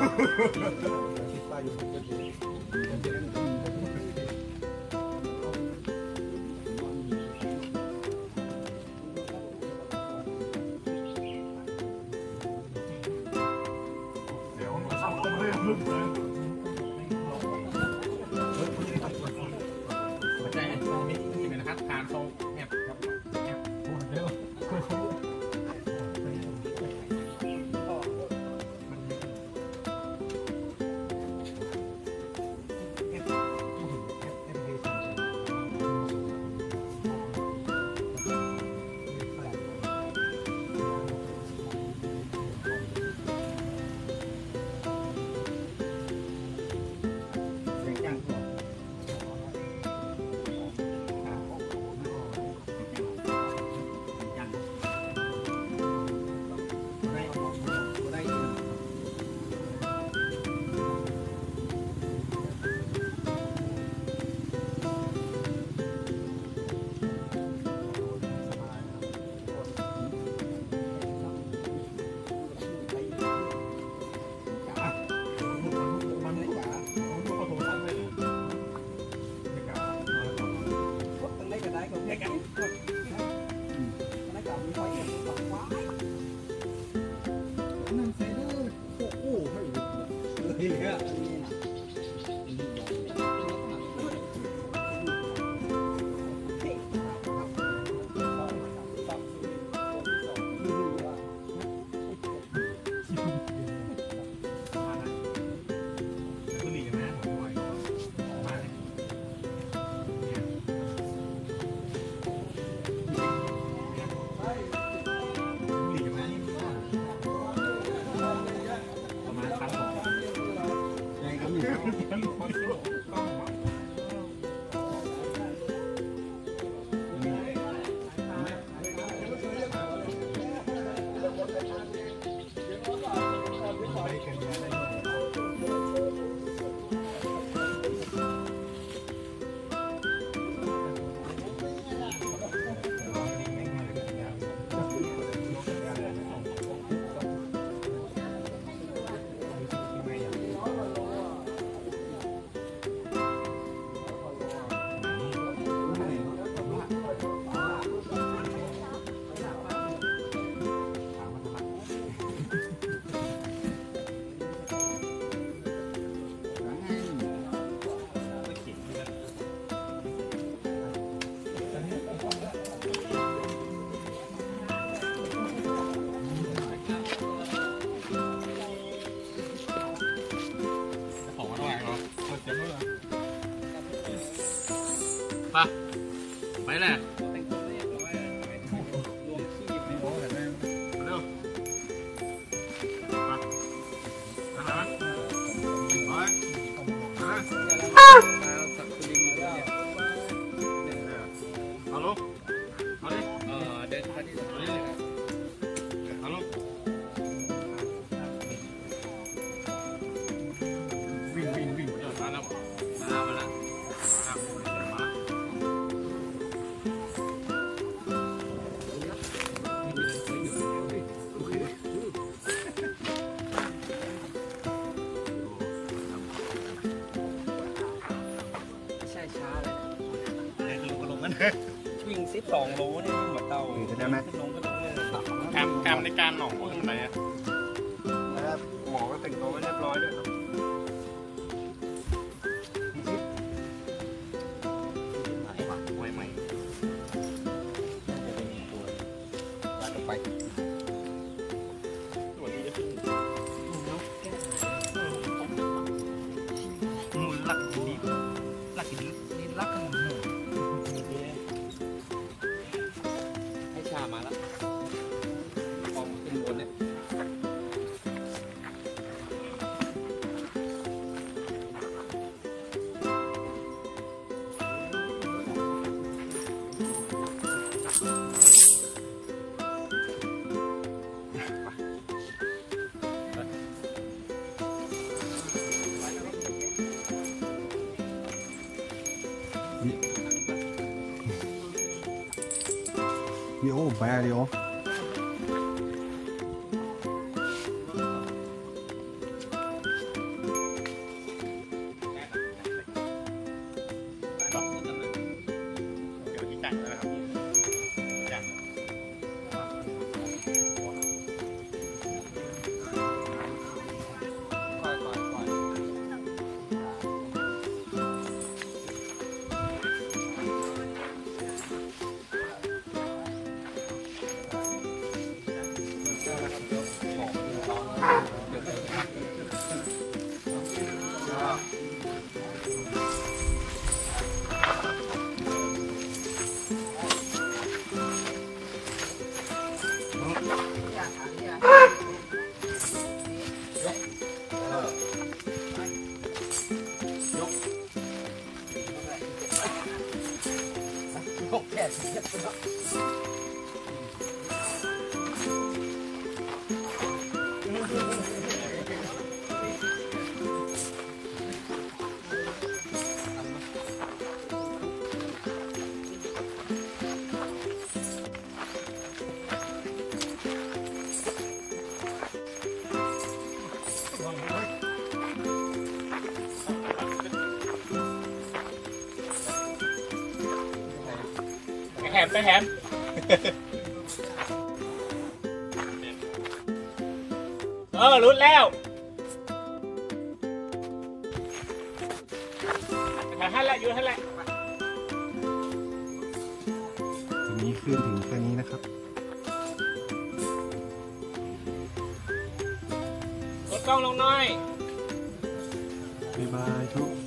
哈哈哈哈哈！Não, não, não. ¡Ah! สองโลนี่เหมือนเต่าเข้นใจไหมลงก็ต้อกมในการหนองมัอะไรอะนะครับหมอก็แต่งตัวไว้เรียบร้อยด้วยครับ you're all bad, y'all. よっしゃ! แหมไปแหมเออรุดแล้วมาท่านละอยู่ท่านละทีนี้ขึ้นถึงแค่นี้นะครับกดกล้องลงหน่อยบ๊ายบายทุก